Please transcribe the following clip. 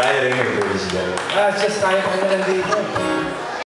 Dai, rengo che devi Ah, c'è stai, prendere il dito.